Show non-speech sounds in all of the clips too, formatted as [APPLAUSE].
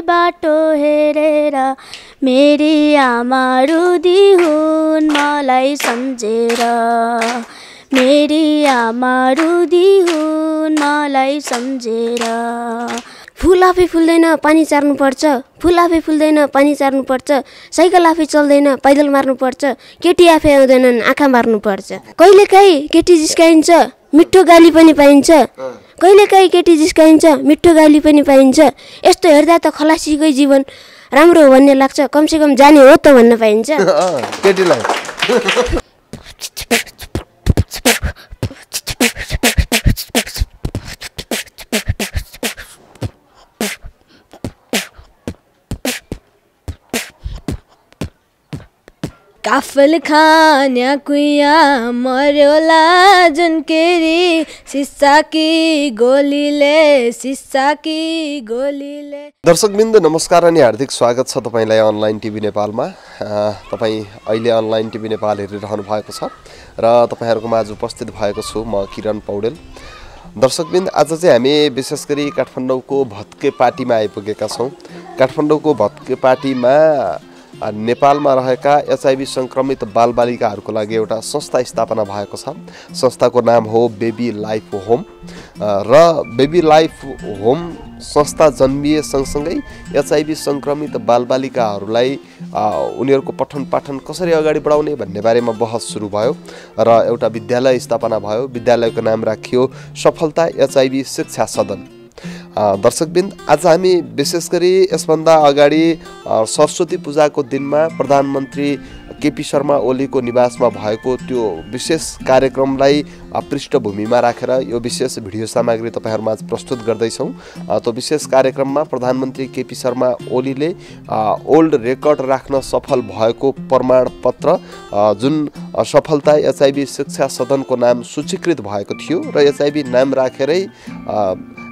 बाटो हेरेर मेरी आमा रुदी हुन् मलाई सम्झेर। मेरी आमा रुदी हुन् मलाई सम्झेर। फुल आफै फुल्दैन पानी चार्नुपर्छ। फुल आफै फुल्दैन पानी चार्नुपर्छ। साइकल आफै चल्दैन पैदल मार्नुपर्छ। केटी आफै आउँदैनन् आँखा मार्नुपर्छ। कहिलेकाहीँ केटी जिस्काइन्छ मिठो गाली पनि पाइन्छ। कहिलेकाहीँ केटी जिस्काइन्छ मिठो गाली पनि पाइन्छ। यस्तो हेर्दा त खलासीकै जीवन राम्रो हो भन्ने लाग्छ। कमसेकम जाने हो त भन्न पाइन्छ। [LAUGHS] केटीलाई। [LAUGHS] काफल खान्या कुया मर्योला जुन केरी गोलीले सिसा कि गोलीले। दर्शकबिन्द नमस्कार अनि हार्दिक स्वागत छ तपाईँलाई अनलाइन टिभी नेपालमा। तपाईँ अहिले अनलाइन टिभी नेपाल हेरिरहनु भएको छ र तपाईँहरूको माझ उपस्थित भएको छु म किरण पौडेल। दर्शकबिन्द आज चाहिँ हामी विशेष गरी काठमाडौँको भत्के पार्टीमा आइपुगेका छौँ। काठमाडौँको भत्के पार्टीमा नेपालमा रहेका एचआइभी सङ्क्रमित बालबालिकाहरूको लागि एउटा संस्था स्थापना भएको छ। संस्थाको नाम हो बेबी लाइफ होम। र बेबी लाइफ होम संस्था जन्मिए सँगसँगै एचआइभी सङ्क्रमित बालबालिकाहरूलाई उनीहरूको पठन पाठन कसरी अगाडि बढाउने भन्ने बारेमा बहस सुरु भयो र एउटा विद्यालय स्थापना भयो। विद्यालयको नाम राखियो सफलता एचआइभी शिक्षा सदन। दर्शकबिन आज हामी विशेष गरी यसभन्दा अगाडि सरस्वती पूजाको दिनमा प्रधानमन्त्री केपी शर्मा ओलीको निवासमा भएको त्यो विशेष कार्यक्रमलाई पृष्ठभूमिमा राखेर यो विशेष भिडियो सामग्री तपाईँहरूमा प्रस्तुत गर्दैछौँ। त्यो विशेष कार्यक्रममा प्रधानमन्त्री केपी शर्मा ओलीले ओल्ड रेकर्ड राख्न सफल भएको प्रमाणपत्र जुन सफलता एचआइबी शिक्षा सदनको नाम सूचीकृत भएको थियो र एचआइबी नाम राखेरै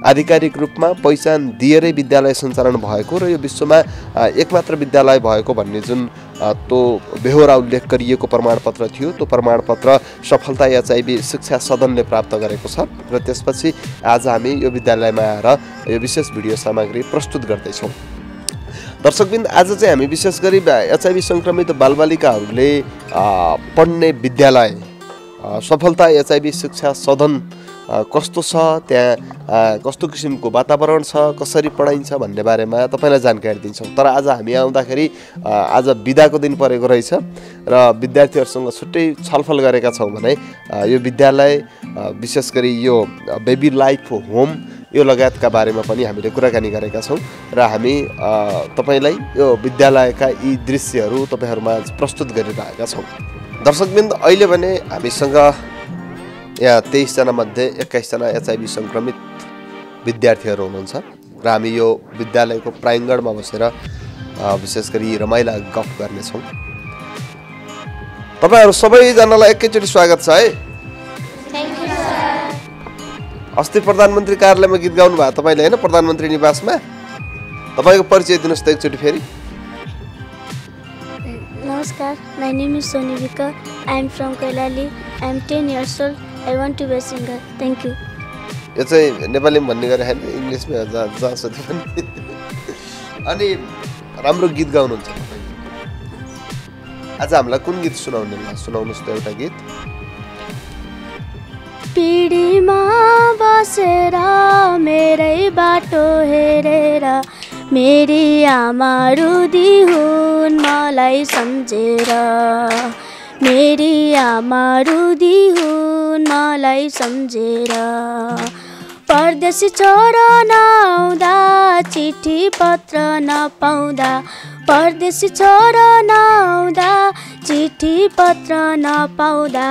आधिकारिक रूपमा पहिचान दिएरै विद्यालय सञ्चालन भएको र यो विश्वमा एकमात्र विद्यालय भएको भन्ने जुन त्यो बेहोरा उल्लेख गरिएको प्रमाणपत्र थियो त्यो प्रमाणपत्र सफलता एचआइबी शिक्षा सदनले प्राप्त गरेको छ र त्यसपछि आज हामी यो विद्यालयमा आएर यो विशेष भिडियो सामग्री प्रस्तुत गर्दैछौँ। दर्शकबिन्द आज चाहिँ हामी विशेष गरी एचआइभी सङ्क्रमित बालबालिकाहरूले पढ्ने विद्यालय सफलता एचआइभी शिक्षा सदन कस्तो छ त्यहाँ कस्तो किसिमको वातावरण छ कसरी पढाइन्छ भन्ने बारेमा तपाईँलाई जानकारी दिन्छौँ। तर आज हामी आउँदाखेरि आज बिदाको दिन परेको रहेछ र विद्यार्थीहरूसँग छुट्टै छलफल गरेका छौँ भने यो विद्यालय विशेष गरी यो बेबी लाइफ होम यो लगायतका बारेमा पनि हामीले कुराकानी गरेका छौँ र हामी तपाईँलाई यो विद्यालयका यी दृश्यहरू तपाईँहरूमा प्रस्तुत गरिरहेका छौँ। दर्शकबिन्द अहिले भने हामीसँग यहाँ तेइसजना मध्ये एक्काइसजना एचआइभी सङ्क्रमित विद्यार्थीहरू हुनुहुन्छ र हामी यो विद्यालयको प्राङ्गणमा बसेर विशेष गरी रमाइला गफ गर्नेछौँ तपाईँहरू सबैजनालाई एकैचोटि स्वागत छ है अस्ति प्रधानमन्त्री कार्यालयमा गीत गाउनु भयो तपाईँले होइन प्रधानमन्त्री निवासमा तपाईँको परिचय दिनुहोस् त एकचोटि फेरि Vika. I am from Kailali. I am 10 years old. I want to be a singer. Thank you. यो चाहिँ नेपालीमा भन्ने गरे होइन इङ्ग्लिसमा जहाँ जहाँ त्यो पनि अनि राम्रो गीत गाउनुहुन्छ आज हामीलाई कुन गीत सुनाउने सुनाउनुहोस् त एउटा गीत पिँढीमा बसेर मेरै बाटो हेरेर मेरी आमा रुदी हुन् मलाई सम्झेर मेरी आमा रुदी हुन् मलाई सम्झेर परदेशी छोरो नआउँदा चिठी पत्र नपाउँदा परदेशी छोरो नआउँदा चिठी पत्र नपाउँदा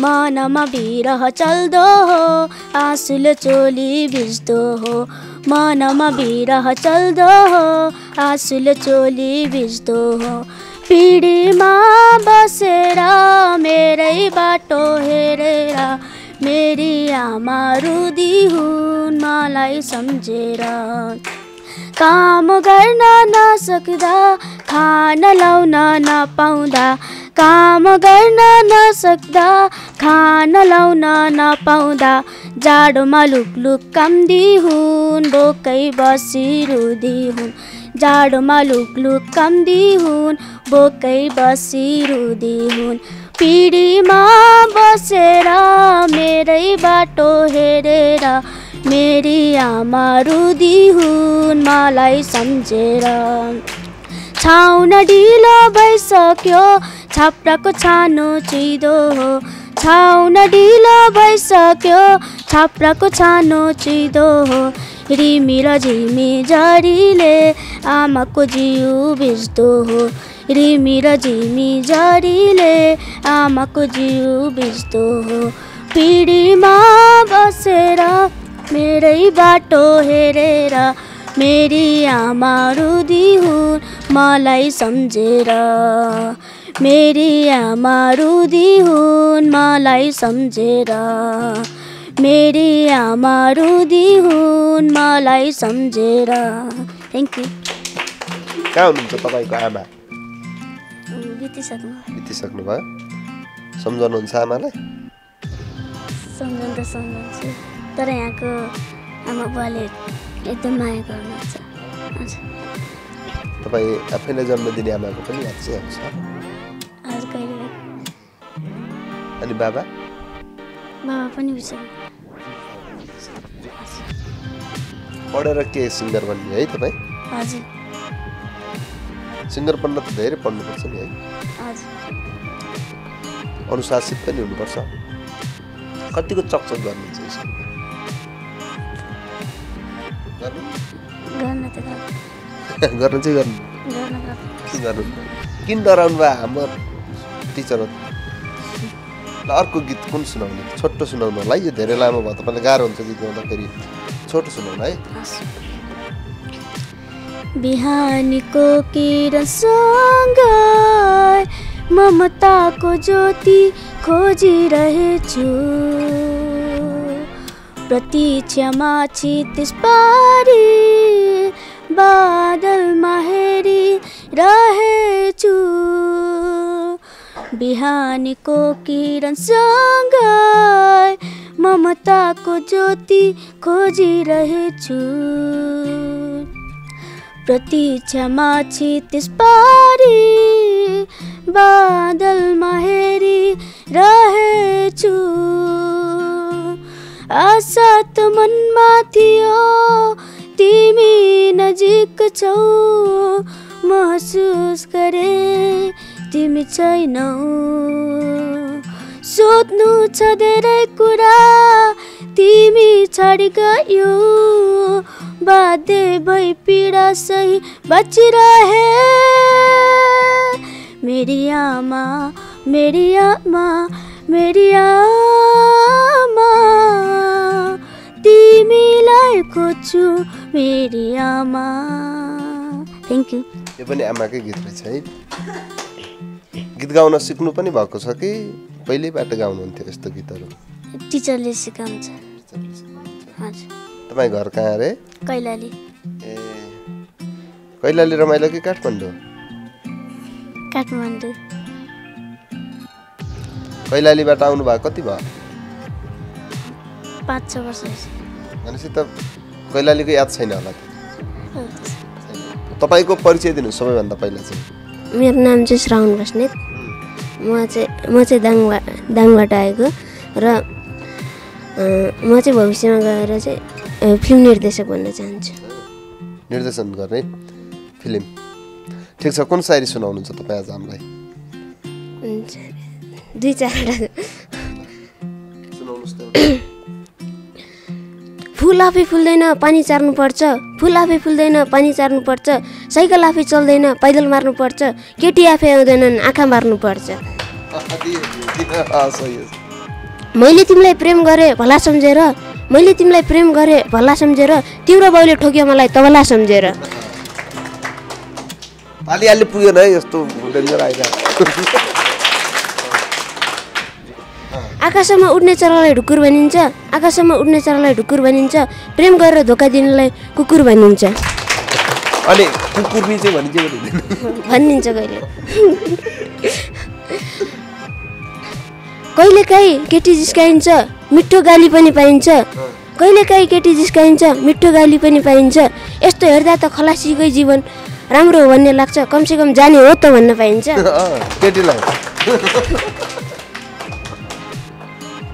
मनमा बिरह चल्दो हो आँसुले चोली भिज्दो हो। मनमा बिरह चल्दो हो आँसुले चोली भिज्दो हो। पिँढीमा बसेर मेरै बाटो हेरेर मेरी आमा रुदी हुन् मलाई सम्झेर। काम गर्न नसक्दा खान लाउन नपाउँदा काम गर्न नसक्दा खान लाउन नपाउँदा जाडोमा लुकलुक काम्दी हुन् बोकै बसी रुदी हुन् जाडोमा लुकलुक काम्दी हुन् बोकै बसी रुदी हुन् पिँढीमा बसेर मेरै बाटो हेरेर मेरी आमा रुदी हुन् मलाई सम्झेर। छाउन ढिलो भइसक्यो छाप्राको छानो चिदो हो। छाउन ढिलो भइसक्यो छाप्राको छानो चिदो हो। रिमी र झिमी जरीले आमाको जिउ भिज्दो हो। रिमी र झिमी जरीले आमाको जिउ भिज्दो हो पिँढीमा बसेर मेरै बाटो हेरेर मेरी आमा रुदी हुन् मलाई सम्झेर। मेरी आमा रुदी हुन् मलाई सम्झेर। मेरी आमा रुदी हुन् मलाई सम्झेर। थ्याङ्क यू कहाँ हुनुहुन्छ तपाईँको आमा? बितिसक्नु भयो सम्झाउनुहुन्छ आमालाई? सम्झाउनु त सम्झाउँछु तर यहाँको आमा बुवाले एकदम माया गर्नुहुन्छ। तपाईँ आफैलाई जन्म दिने आमाको पनि याद चाहिँ आउँछ। अनि बाबा? बाबा पनि बिसक्नु पढेर के सिङ्गर बन्ने है तपाईँ? हजुर। सिङ्गर बन्न त धेरै पढ्नुपर्छ नि है। अनुशासित पनि हुनुपर्छ। कतिको चकचक गर्नुहुन्छ गर्नु? [LAUGHS] चाहिँ गर्नु। के गर्नु? किन डराउनु भयो हाम्रो टिचर? ल अर्को गीत कुन सुनाउने? छोटो सुनाउनु होला है यो धेरै लामो भयो तपाईँलाई गाह्रो हुन्छ गीत गाउँदाखेरि छोटो सुनाउनु है। बिहानीको किरणसँग ममताको ज्योति खोजिरहेछु। प्रतीक्षामा छि त्यस पारी बादलमा हेरी रहेछु। बिहानीको किरणसँग ममताको ज्योति खोजिरहेछु। प्रतीक्षामा त्यस पारी बादलमा हेरी रहेछु। आशा त मनमा थियो तिमी नजिक छौ। महसुस गरे तिमी छैनौ। सोध्नु छ धेरै कुरा तिमी छाडी गयो। बाध्य भई पीडा सही बचिरहे मेरी आमा मेरी आमा मेरी आमा तिमीलाई खोज्छु मेरी आमा। थ्याङ्क यू यो पनि आमाकै गीत रहेछ है। गीत गाउन सिक्नु पनि भएको छ कि पहिल्यैबाट गाउनुहुन्थ्यो यस्तो गीतहरू? टिचरले सिकाउँछ। हजुर। तपाईँ घर कहाँ अरे? कैलाली। ए कैलाली रमाइलो कि काठमाडौँ? काठमाडौँ। कैलालीबाट आउनुभएको कति भयो? पाँच छ वर्ष। भनेपछि त कैलालीको याद छैन होला तपाईँको परिचय दिनु सबैभन्दा पहिला चाहिँ। मेरो नाम चाहिँ श्रावण बस्नेत। म चाहिँ म चाहिँ दाङबा दाङबाट आएको। र म चाहिँ भविष्यमा गएर चाहिँ फिल्म निर्देशक बन्न चाहन्छु। निर्देशन गर्ने फिल्म। ठिक छ कुन सायरी सुनाउनुहुन्छ तपाईँ आज हामीलाई? दुई चारवटा। [COUGHS] फुल आफै फुल्दैन पानी चार्नुपर्छ फुल आफै फुल्दैन पानी चार्नुपर्छ साइकल आफै चल्दैन पैदल मार्नुपर्छ केटी आफै आउँदैनन् आँखा मार्नुपर्छ। मैले तिमीलाई प्रेम गरेँ भला सम्झेर मैले तिमीलाई प्रेम गरेँ भला सम्झेर तिम्रो बाउले ठोक्यो मलाई तबला सम्झेर। तालिहाल्ने पुगेन है यस्तो आकाशमा उड्ने चरालाई ढुकुर भनिन्छ आकाशमा उड्ने चरालाई ढुकुर भनिन्छ प्रेम गरेर धोका दिनेलाई कुकुर भनिन्छ। अनि कुकुर्नी चाहिँ भनिन्छ। भनिन्छ कहिले? कहिलेकाहीँ केटी जिस्काइन्छ मिठो गाली पनि पाइन्छ। कहिलेकाहीँ केटी जिस्काइन्छ मिठो गाली पनि पाइन्छ। यस्तो हेर्दा त खलासीकै जीवन राम्रो हो भन्ने लाग्छ। कमसेकम जाने हो त भन्न पाइन्छ। [LAUGHS] केटीलाई।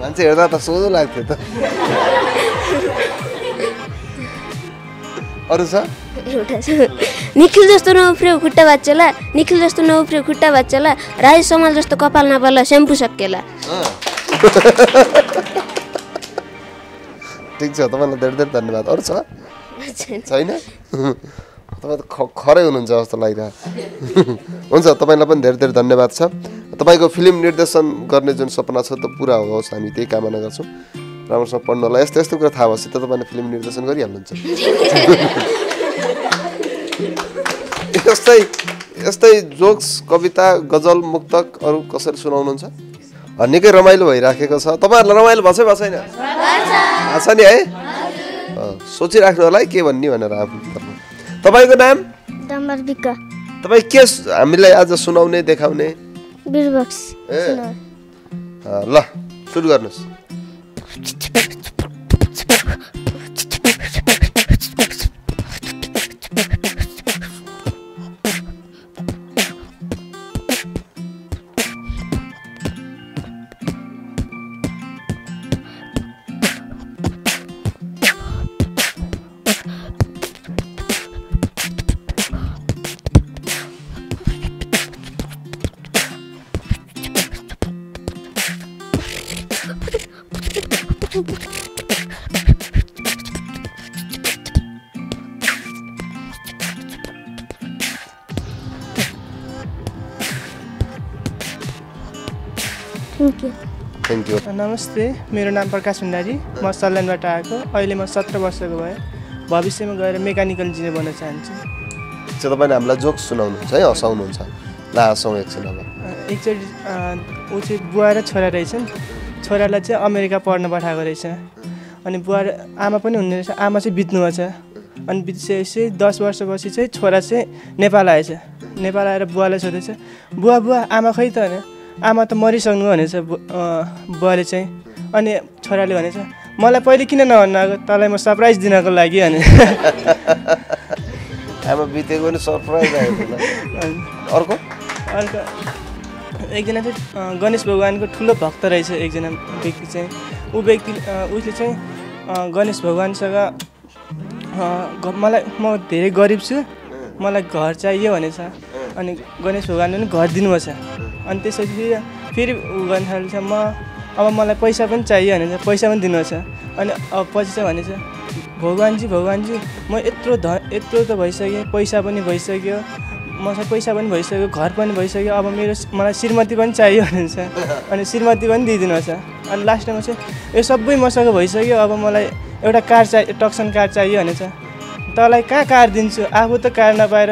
मान्छे हेर्दा त सोझो लाग्थ्यो त। अरू छ? एउटा [LAUGHS] निखिल जस्तो नउफ्रियो खुट्टा बाच्चेला निखिल जस्तो नउफ्रियो खुट्टा बाच्चेला राजेश समाल जस्तो कपाल नपाला स्याम्पू सकिएला [LAUGHS] ठिक छ तपाईँलाई धेरै धेरै धन्यवाद। अरू छ? छैन। [LAUGHS] तपाईँ त ख खरै हुनुहुन्छ जस्तो लागिरहेको हुन्छ तपाईँलाई पनि धेरै धेरै धन्यवाद छ। तपाईँको फिल्म निर्देशन गर्ने जुन सपना छ त पुरा होस् हामी त्यही कामना गर्छौँ। राम्रोसँग पढ्नु होला यस्तो यस्तो कुरा थाहा भएपछि त तपाईँले फिल्म निर्देशन गरिहाल्नुहुन्छ। यस्तै यस्तै जोक्स कविता गजल मुक्तक अरू कसरी सुनाउनुहुन्छ? निकै रमाइलो भइराखेको छ। तपाईँहरूलाई रमाइलो भएको छ छैन भएको छ नि है? सोचिराख्नु होला है के भन्ने भनेर आफ्नो। तपाईँको नाम? तपाईँ के हामीलाई आज सुनाउने देखाउने? ल सुरु गर्नुहोस्। [LAUGHS] नमस्ते मेरो नाम प्रकाश भण्डारी। म सल्यानबाट आएको। अहिले म सत्र वर्षको भएँ। भविष्यमा गएर मेकानिकल इन्जिनियर बन्न चाहन्छु। चाहिँ तपाईँले हामीलाई जोक सुनाउनुहुन्छ है हँसाउनुहुन्छ। ल हाँसौँ एकछिन अब एकचोटि ऊ चाहिँ बुवा र छोरा रहेछन्। छोरालाई चाहिँ अमेरिका पढ्न पठाएको रहेछ। अनि बुवा र आमा पनि हुने रहेछ। आमा चाहिँ बित्नुभएको छ अनि बितिसकेपछि दस वर्षपछि चाहिँ छोरा चाहिँ नेपाल आएछ। नेपाल आएर बुवालाई सोधेछ। बुवा बुवा आमा खै त भने आमा त मरिसक्नु भनेछ बुवाले चाहिँ। अनि छोराले भनेछ मलाई पहिले किन नभन्नु आएको तँलाई म सरप्राइज दिनको लागि भने [LAUGHS] आमा बितेको पनि सरप्राइज। अनि [LAUGHS] अर्को? अर्को। एकजना चाहिँ गणेश भगवान्को ठुलो भक्त रहेछ एकजना व्यक्ति चाहिँ। ऊ व्यक्ति उसले चाहिँ गणेश भगवान्सँग मलाई म धेरै गरिब छु। मलाई घर चाहियो भनेछ। अनि गणेश भगवान्ले पनि घर दिनुभएको छ। अनि त्यसपछि फेरि ऊ गर्न थाल्छ म अब मलाई पैसा पनि चाहियो भनेछ पैसा पनि छ। अनि अब पछि चाहिँ भनेछ भगवान्जी भगवान्जी म यत्रो ध यत्रो त भइसकेँ पैसा पनि भइसक्यो। मसँग पैसा पनि भइसक्यो घर पनि भइसक्यो। अब मेरो मलाई श्रीमती पनि चाहियो भनेछ अनि श्रीमती पनि दिइदिनु छ। अनि लास्टमा चाहिँ यो सबै मसँग भइसक्यो। अब मलाई एउटा कार चाहियो टक्सन कार चाहियो भनेछ तँलाई कहाँ कार दिन्छु? आफू त कार नपाएर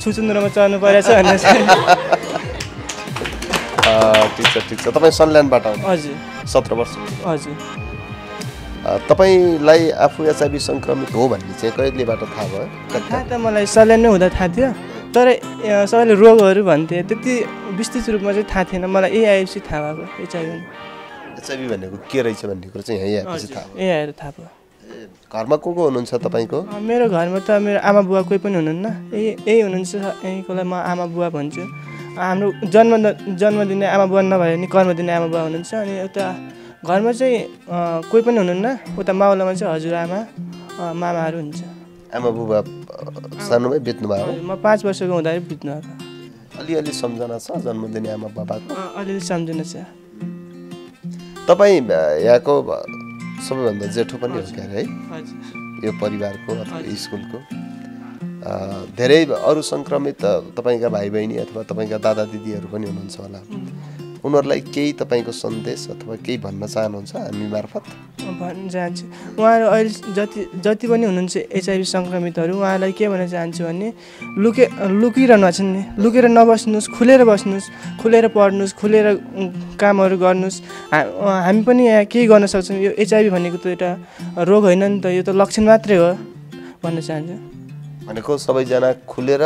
छुचुन्द्रोमा चढ्नु परेछ भनेर ठिक छ ठिक छ तपाईँ सल्यानबाट आउनु हजुर। सत्र वर्ष हजुर। तपाईँलाई आफू एचआइबी सङ्क्रमित हो भन्ने चाहिँ कहिलेबाट थाहा भयो? थाहा त मलाई सल्यान नै हुँदा थाहा थियो। तर सबैले रोगहरू भन्थे त्यति विस्तृत रूपमा चाहिँ थाहा थिएन। मलाई ए आएपछि थाहा भएको एचआइभी एचआइबी भनेको के रहेछ भन्ने कुरो चाहिँ यहीँ आएपछि थाहा ए आएर थाहा भयो। भयो घरमा को को हुनुहुन्छ तपाईँको? मेरो घरमा त मेरो आमा बुवा कोही पनि हुनुहुन्न। यही यही हुनुहुन्छ यहीकोलाई म आमा बुवा भन्छु। हाम्रो जन्म जन्म दिने आमा बुवा नभए पनि कर्म दिने आमा बुवा हुनुहुन्छ। अनि उता घरमा चाहिँ कोही पनि हुनुहुन्न। उता मावलामा चाहिँ हजुरआमा मामाहरू हुन्छ। आमा बुबा सानोमै बित्नुभयो? म पाँच वर्षको हुँदाखेरि बित्नु भएको अलिअलि सम्झना छ जन्म दिने आमा बाबाको अलिअलि सम्झना छ। तपाईँ यहाँको सबैभन्दा जेठो पनि हो क्यारे है? यो परिवारको अथवा स्कुलको? धेरै अरू सङ्क्रमित तपाईँका भाइ बहिनी अथवा तपाईँका दादा दिदीहरू पनि हुनुहुन्छ होला। उनीहरूलाई केही तपाईँको सन्देश अथवा केही भन्न चाहनुहुन्छ हामी मार्फत? भन्न चाहन्छु। उहाँहरू अहिले जति जति पनि हुनुहुन्छ एचआइभी सङ्क्रमितहरू उहाँलाई के भन्न चाहन्छु भने लुके छ नि लुकेर नबस्नुहोस् खुलेर बस्नुहोस् खुलेर पढ्नुहोस् खुलेर कामहरू गर्नुहोस्। हा- हामी पनि यहाँ केही गर्न सक्छौँ। यो एचआइभी भनेको त एउटा रोग होइन नि त यो त लक्षण मात्रै हो भन्न चाहन्छु। भनेको सबैजना खुलेर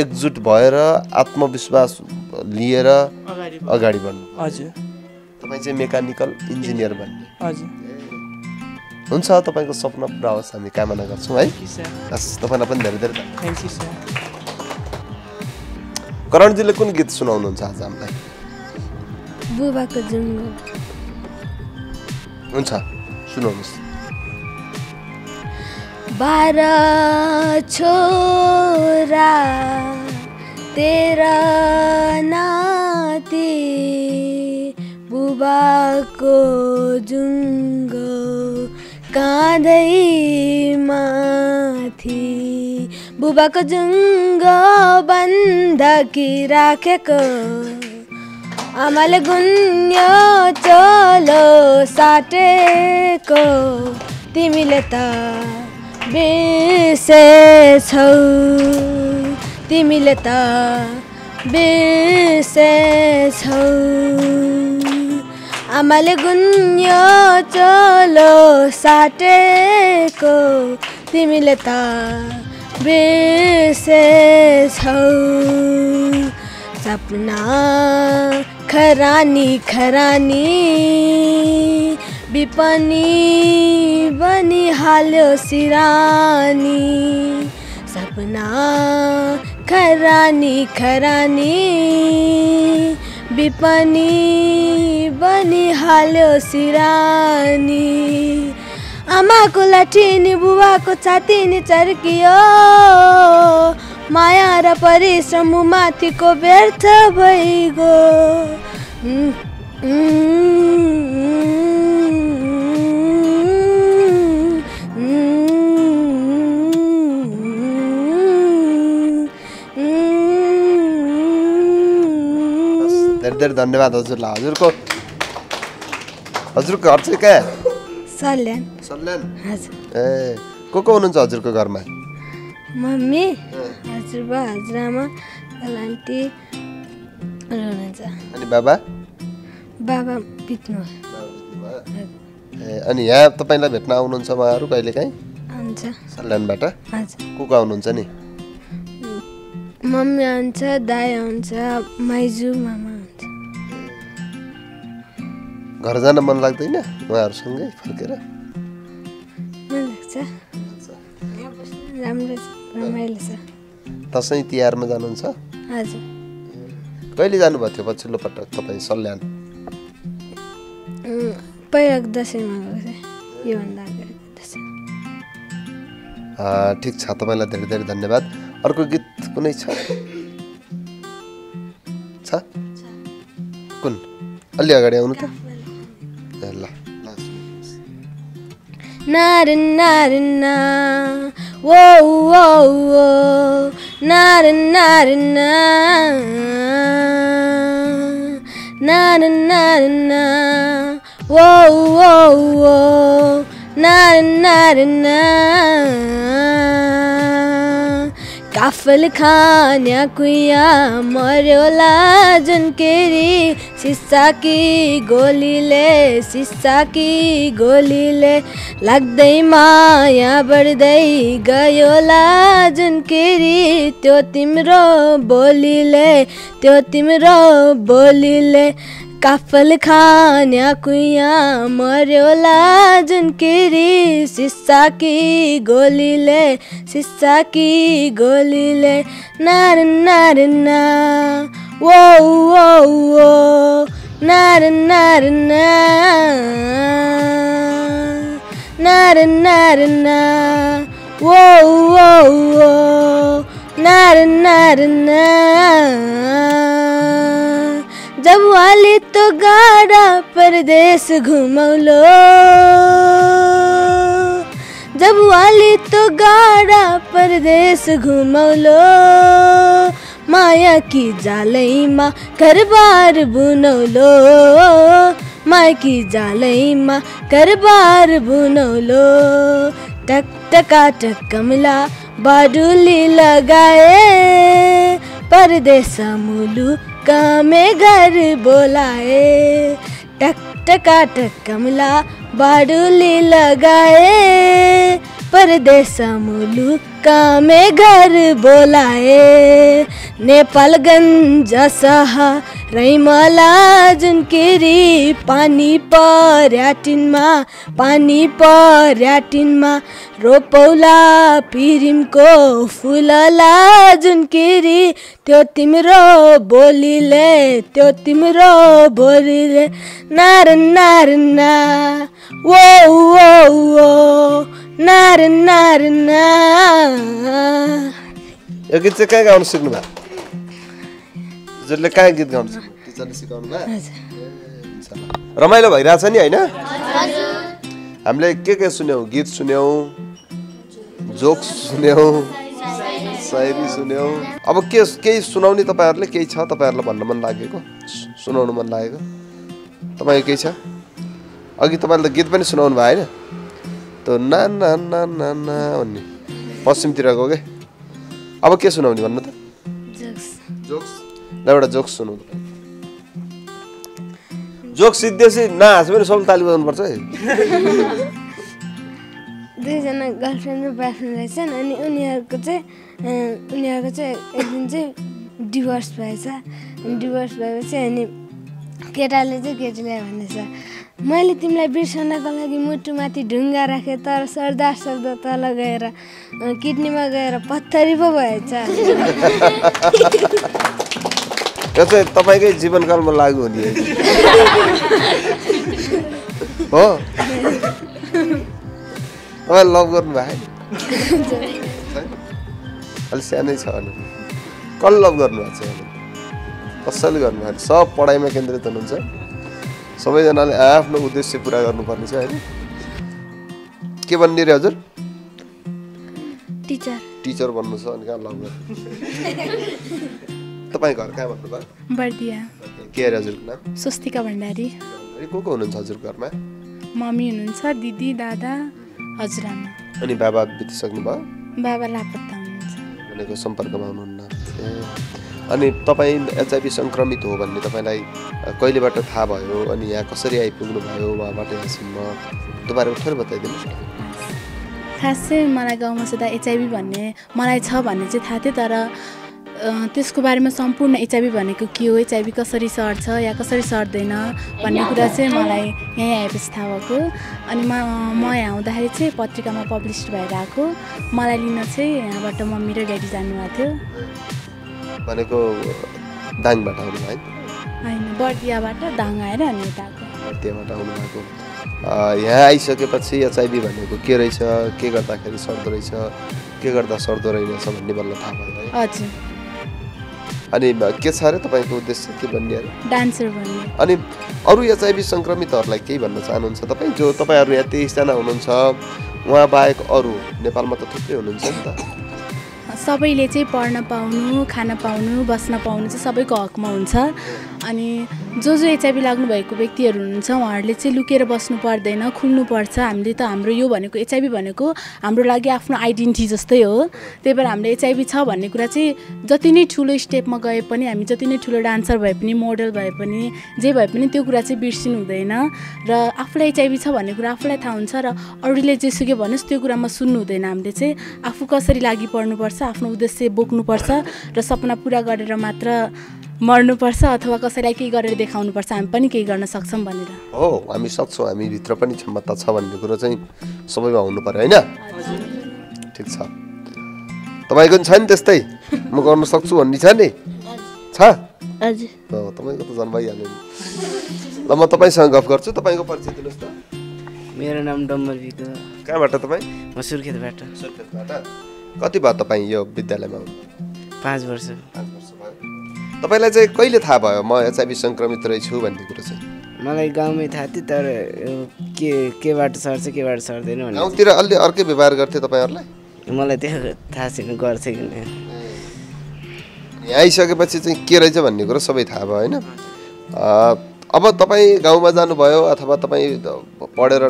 एकजुट भएर आत्मविश्वास लिएर अगाडि बढ्नु। हजुर। तपाईँ चाहिँ मेकानिकल इन्जिनियर बन्ने। हजुर। हुन्छ तपाईँको सपना पुरा होस् हामी कामना गर्छौँ है। हस् तपाईँलाई पनि धेरै धेरै धन्यवाद। थ्याङ्क यू सर करणजीले कुन गीत सुनाउनुहुन्छ आज हामीलाई? बुबाको हुन्छ सुनाउनुहोस्। बाह्र छोरा तेरा नाति बुबाको जुङ्गो काँदै माथि। बुबाको जुङ्गो बन्दकी राखेको? आमाले गुन्यो चलो साटेको। तिमीले त बिर्सेछौ। तिमीले त बिर्सेछौ। आमाले गुन्यो चलो साटेको। तिमीले त बिर्सेछौ। सपना खरानी खरानी। विपनी बनिहाल्यो सिरानी सपना खरानी खरानी। विपनी बनिहाल्यो सिरानी आमाको लाठिनी बुबाको छातिनी चर्कियो। माया र परिश्रम माथिको व्यर्थ भइगयो। धेरै धेरै धन्यवाद हजुरलाई हजुरको हजुरको घर चाहिँ कहाँ सल्यान सल्यान ए को को हुनुहुन्छ हजुरको घरमा मम्मी हजुरबा हजुरआमा आन्टी हुनुहुन्छ अनि बाबा बाबा बित्नु ए अनि यहाँ तपाईँलाई भेट्न आउनुहुन्छ उहाँहरू कहिले काहीँ सल्यानबाट को को आउनुहुन्छ नि मम्मी आउँछ दाई आउँछ माइजू मामा घर जान मन लाग्दैन? उहाँहरूसँगै फर्केर? दसैँ तिहारमा जानुहुन्छ? कहिले जानुभएको थियो पछिल्लो पटक तपाईँ सल्यान? उम्, पहिलाको दसैँमा गएको थिएँ योभन्दा अगाडिको दसैँ। अँ, ठिक छ तपाईँलाई धेरै धेरै धन्यवाद। अर्को गीत कुनै छ? छ। कुन? अलि अगाडि आउनु त। de. Na na na whoa whoa whoa, na na na, na na na whoa whoa whoa, na na na. काफल खान्या कुया मर्योला जुनकेरी सिसा कि गोलीले सिसा कि गोलीले लाग्दै माया बढ्दै गयोला जुनकेरी त्यो तिम्रो बोलीले त्यो तिम्रो बोलीले काफल खान्या कुया मर्योला जुनकेरी सिसा कि गोलीले सिसा कि गोलीले नारन नारन ना वो वो वो नारन नारन ना नारन नारन ना वो वो वो नारन नारन ना। जब वाली तो गाडा परदेश घुमौलो जब वाली तो गाडा परदेश घुमौलो माया कि जालैमा घरबार बुनौलो माया कि जालैमा घरबार बुनौलो टक टका टक कमला बाडुली लगाए परदेश मुलु कामे घर बोलाए टक टका टक कमला बाडुली लगाए परदेसा मुलुक में घर बोलाए। नेपालगञ्ज सहरै मला जुनकेरी पानी पर्याटिनमा पानी पर्याटिनमा रोपौला पिरिमको फुलला जुनकेरी त्यो तिम्रो बोलीले त्यो तिम्रो बोलीले नार नार ना। नार नार ना यो गीत चाहिँ कहाँ गाउनु सिक्नु भयो? हजुरले कहाँ गीत गाउनु टिचरले सिकाउनु भयो। रमाइलो भइरहेछ नि होइन? हामीले के के सुन्यौँ? गीत सुन्यौँ जोक्स सुन्यौँ सायरी सुन्यौँ। अब के केही सुनाउने तपाईँहरूले केही छ तपाईँहरूलाई भन्न मन लागेको? सुनाउनु मन लागेको? तपाईँको केही छ? अघि तपाईँले त गीत पनि सुनाउनु भयो होइन? त्यो ना ना ना ना ना भन्ने। पश्चिमतिरको के? अब के सुनाउने भन्नु त? जोक्स। ल एउटा जोक्स सुनाउनु जोक्स सिद्धेसी नहाँस पनि सबले ताली बजाउनुपर्छ है। दुईजना गर्लफ्रेन्ड र बोयफ्रेन्ड रहेछन् अनि उनीहरूको चाहिँ उनीहरूको चाहिँ एक दिन चाहिँ डिभोर्स भएछ। अनि डिभोर्स भएपछि अनि केटाले चाहिँ केटीलाई भनेछ। मैले तिमीलाई बिर्सनको लागि मुटुमाथि ढुङ्गा राखेँ तर सर्दा सर्दा तल गएर किडनीमा गएर पत्थरी पो भएछ। यो चाहिँ तपाईँकै जीवनकालमा लागु हुने है। तपाईँ लभ गर्नु भयो छैन? अलिक सानै छ भने कसले लभ गर्नुभएको छ कसैले गर्नुभएको सब पढाइमा केन्द्रित हुनुहुन्छ। सबैजनाले आफ्नो उद्देश्य पुरा गर्नुपर्ने छ होइन के भन्ने रे हजुर? टिचर। टिचर भन्नु छ अनि कहाँ लभ [LAUGHS] तपाईँ घर कहाँ भन्नुभयो? बर्दिया। के अरे हजुरको नाम? स्वस्तिका भण्डारी। को को हुनुहुन्छ हजुरको घरमा? मम्मी हुनुहुन्छ दिदी दादा हजुरआमा अनि बाबा बितिसक्नु भयो बाबा लापत्ता हुनुहुन्छ। भनेको सम्पर्कमा हुनुहुन्न। अनि तपाईँ एचआइभी सङ्क्रमित हो भन्ने तपाईँलाई कहिलेबाट थाहा भयो अनि यहाँ कसरी आइपुग्नु भयो उहाँबाट यहाँसम्म त्यो थोरै बताइदिनुहोस् न खास चाहिँ मलाई गाउँमा सदा एचआइभी भन्ने मलाई छ भन्ने चाहिँ थाहा थियो तर त्यसको बारेमा सम्पूर्ण एचआइभी भनेको के हो एचआइभी कसरी सर्छ या कसरी सर्दैन भन्ने कुरा चाहिँ मलाई यहीँ आएपछि थाहा भएको। अनि म म यहाँ आउँदाखेरि चाहिँ पत्रिकामा पब्लिस भएर आएको। मलाई लिन चाहिँ यहाँबाट मम्मी र ड्याडी जानुभएको थियो। भनेको दाङबाट आउनु भयो होइन बर्दियाबाट दाङ आएर यता आउनुभएको। यहाँ आइसकेपछि एचआइभी भनेको के रहेछ के गर्दाखेरि सर्दो रहेछ के गर्दा सर्दो रहेनछ भन्ने बल्ल थाहा भयो हजुर। अनि के छ अरे तपाईँको उद्देश्य के भन्ने अरे? डान्सर भन्ने। अनि अरू एचआइभी सङ्क्रमितहरूलाई केही भन्न चाहनुहुन्छ तपाईँ? जो तपाईँहरू यहाँ तेइसजना हुनुहुन्छ उहाँ बाहेक अरू नेपालमा त थुप्रै हुनुहुन्छ नि त। सबैले चाहिँ पढ्न पाउनु खान पाउनु बस्न पाउनु चाहिँ सबैको हकमा हुन्छ। अनि जो जो एचआइभी लाग्नु भएको व्यक्तिहरू हुनुहुन्छ उहाँहरूले चाहिँ लुकेर बस्नु पर्दैन खुल्नु पर्छ। हामीले त हाम्रो यो भनेको एचआइभी भनेको हाम्रो लागि आफ्नो आइडेन्टिटी जस्तै हो। त्यही भएर हामीले एचआइभी छ भन्ने कुरा चाहिँ जति नै ठुलो स्टेपमा गए पनि हामी जति नै ठुलो डान्सर भए पनि मोडल भए पनि जे भए पनि त्यो कुरा चाहिँ बिर्सिनु हुँदैन। र आफूलाई एचआइभी छ भन्ने कुरा आफूलाई थाहा हुन्छ र अरूले जेसुकै भन्योस् त्यो कुरामा सुन्नु हुँदैन। हामीले चाहिँ आफू कसरी लागि पर्नुपर्छ आफ्नो उद्देश्य बोक्नुपर्छ र सपना पुरा गरेर मात्र मर्नुपर्छ अथवा कसैलाई केही गरेर देखाउनुपर्छ हामी पनि केही गर्न सक्छौँ भनेर। हो हामी सक्छौँ हामीभित्र पनि क्षमता छ भन्ने कुरो चाहिँ सबैमा हुनु पऱ्यो होइन? ठिक छ। तपाईँको नि छ नि त्यस्तै? म गर्न सक्छु भन्ने छ नि? छ? तपाईँको त जन्म भइहाल्यो नि। ल म तपाईँसँग गफ गर्छु तपाईँको परिचय दिनुहोस् त। मेरो नाम डम्बर विको कहाँबाट तपाईँ? म सुर्खेतबाट। सुर्खेतबाट। कति भयो तपाईँ यो विद्यालयमा? पाँच वर्ष। पाँच वर्ष भयो। तपाईँलाई चाहिँ कहिले थाहा भयो म एचआइभी सङ्क्रमित रहेछु भन्ने कुरो चाहिँ? मलाई गाउँमै थाहा थियो तर के केबाट सर्छ केबाट सर्दैन गाउँतिर अलि अर्कै व्यवहार गर्थ्यो तपाईँहरूलाई? मलाई त्यो थाहा छैन गर्छ कि यहाँ आइसकेपछि चाहिँ के रहेछ भन्ने कुरो सबै थाहा भयो होइन? अब तपाईँ गाउँमा जानुभयो अथवा तपाईँ पढेर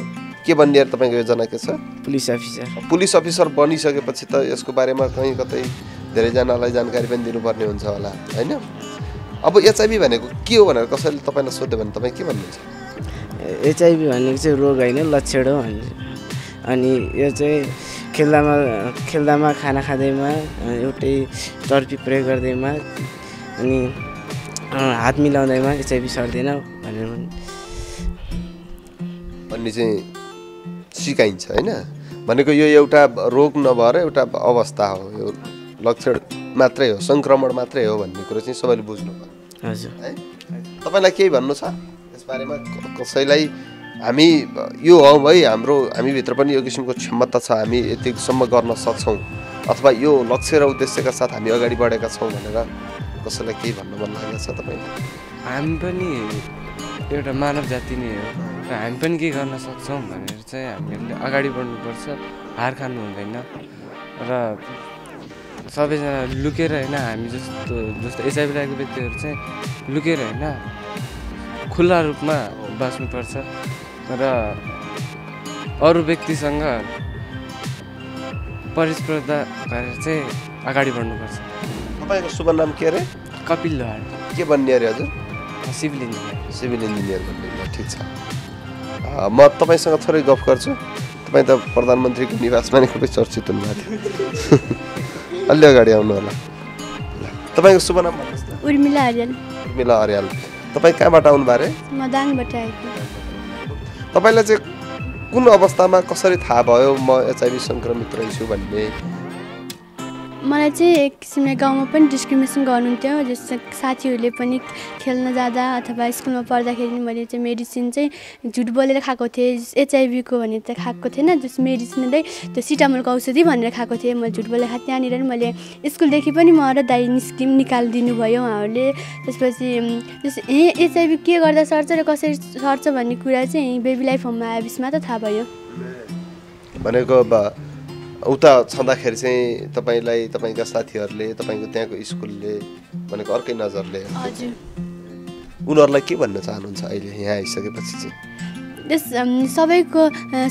के बन्ने तपाईँको योजना के छ? Police officer. पुलिस अफिसर बनिसकेपछि त यसको बारेमा कहीँ कतै धेरैजनालाई जानकारी पनि दिनुपर्ने हुन्छ होला होइन? अब एचआइभी भनेको के हो भनेर कसैले तपाईँलाई सोध्यो भने तपाईँ के भन्नुहुन्छ? एचआइभी भनेको चाहिँ रोग होइन लक्षण हो भन्छ अनि यो चाहिँ खेल्दामा खेल्दामा खाना खाँदैमा एउटै टर्पी प्रयोग गर्दैमा अनि हात मिलाउँदैमा एचआइभी सर्दैन भनेर भन्ने चाहिँ सिकाइन्छ होइन? भनेको यो एउटा रोग नभएर एउटा अवस्था हो यो लक्षण मात्रै हो सङ्क्रमण मात्रै हो भन्ने कुरो चाहिँ सबैले बुझ्नु पर्यो हजुर। है? तपाईँलाई केही भन्नु छ? यसबारेमा कसैलाई हामी यो हौ है हाम्रो हामीभित्र पनि यो किसिमको क्षमता छ हामी यतिसम्म गर्न सक्छौँ अथवा यो लक्ष्य र उद्देश्यका साथ हामी अगाडि बढेका छौँ भनेर कसैलाई केही भन्नु मन लागेको छ तपाईँलाई? हामी पनि एउटा मानव जाति नै हो। र हामी पनि के गर्न सक्छौँ भनेर चाहिँ हामीले अगाडि बढ्नुपर्छ। हार खानु हुँदैन। र सबैजना लुकेर होइन हामी जस्तो जस्तो एचआइभी लागेको व्यक्तिहरू चाहिँ लुकेर होइन खुल्ला रूपमा बाँच्नुपर्छ र अरू व्यक्तिसँग प्रतिस्पर्धा गरेर चाहिँ अगाडि बढ्नुपर्छ। तपाईँको शुभ नाम के अरे? कपिल लोहार। के बन्ने अरे हजुर? सिभिल इन्जिनियर सिभिल इन्जिनियर भन्ने ल ठिक छ। म तपाईँसँग थोरै गफ गर्छु। तपाईँ त प्रधानमन्त्रीको निवासमा नै खुबै चर्चित हुनुभएको थियो। [LAUGHS] अलि अगाडि आउनु होला तपाईँको शुभ नाम उर्मिला आर्यन उर्मिला अर्याल तपाईँ कहाँबाट आउनुभयो अरे म दाङबाट आएको। तपाईँलाई चाहिँ कुन अवस्थामा कसरी थाहा भयो म एचआइभी सङ्क्रमित रहेछु भन्ने? मलाई चाहिँ एक किसिमले गाउँमा पनि डिस्क्रिमिनेसन गर्नुहुन्थ्यो जस्तो साथीहरूले पनि खेल्न जाँदा अथवा स्कुलमा पढ्दाखेरि मैले चाहिँ मेडिसिन चाहिँ झुट बोलेर खाएको थिएँ एचआइभीको भनेर त खाएको थिएन जस मेडिसिनले त्यो सिटामोलको औषधि भनेर खाएको थिएँ। मैले झुट बोलेर खाएँ त्यहाँनिर नि मैले स्कुलदेखि पनि म र दाइ निस्किम निकालिदिनु भयो उहाँहरूले। त्यसपछि त्यस ए एचआइभी के गर्दा सर्छ र कसरी सर्छ भन्ने कुरा चाहिँ बेबी लाइफ होममा आएपछि मात्र थाहा भयो। भनेको उता छँदाखेरि चाहिँ तपाईँलाई तपाईँका साथीहरूले तपाईँको त्यहाँको स्कुलले भनेको अर्कै नजरले उनीहरूलाई के भन्न चाहनुहुन्छ अहिले यहाँ आइसकेपछि चाहिँ? त्यस सबैको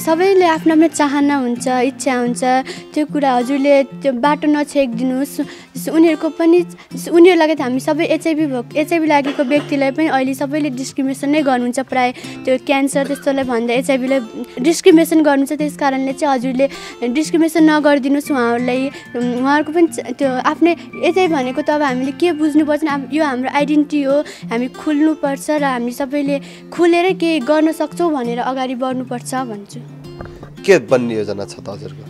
सबैले आफ्नो आफ्नो चाहना हुन्छ इच्छा हुन्छ त्यो कुरा हजुरले त्यो बाटो नछेकिदिनुहोस्। जस्तो उनीहरूको पनि उनीहरूलाई त हामी सबै एचआइभी भएको एचआइभी लागेको व्यक्तिलाई पनि अहिले सबैले डिस्क्रिमिनेसन नै गर्नुहुन्छ प्रायः। त्यो क्यान्सर त्यस्तोलाई भन्दा एचआइभीलाई डिस्क्रिमिनेसन गर्नुहुन्छ त्यस कारणले चाहिँ हजुरले डिस्क्रिमिनेसन नगरिदिनुहोस् उहाँहरूलाई। उहाँहरूको पनि त्यो आफ्नै एचआइभी भनेको त अब हामीले के बुझ्नुपर्छ यो हाम्रो आइडेन्टिटी हो हामी खुल्नुपर्छ र हामी सबैले खुलेरै केही गर्न सक्छौँ भनेर अगाडि बढ्नुपर्छ भन्छु। के बन्ने योजना छ त हजुरको?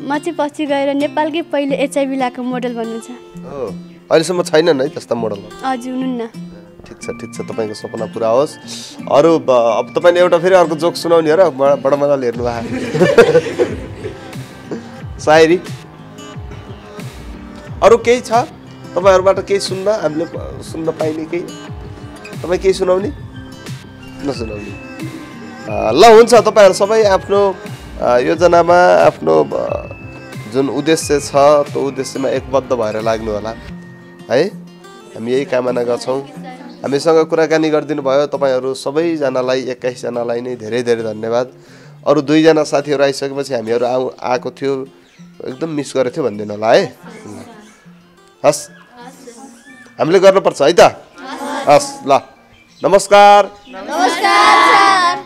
म चाहिँ पछि गएर नेपालकै पहिले एचआइभी लाएको मोडल बन्नु छ। हो। अहिलेसम्म छैनन् है त्यस्ता मोडलहरू हजुर हुनुहुन्न। ठिक छ ठिक छ। तपाईँको सपना पुरा होस्। अरू अब तपाईँले एउटा फेरि अर्को जोक सुनाउने हो र? बडा मजाले हेर्नु भएको [LAUGHS] सायरी। अरू केही छ? तपाईँहरूबाट केही सुन्न हामीले सुन्न पाइने केही? तपाईँ केही सुनाउने? नसुनाउने। ल हुन्छ तपाईँहरू सबै आफ्नो योजनामा आफ्नो जुन उद्देश्य छ त्यो उद्देश्यमा एकबद्ध भएर लाग्नु होला। है? हामी यही कामना गर्छौँ। हामीसँग कुराकानी गरिदिनु भयो तपाईँहरू सबैजनालाई एक्काइसजनालाई नै धेरै धेरै धन्यवाद। अरू दुईजना साथीहरू आइसकेपछि हामीहरू आउ आएको थियो एकदम मिस गरेको थियो भनिदिनु होला है? हस्। हामीले गर्नुपर्छ है त? हस् ल। नमस्कार।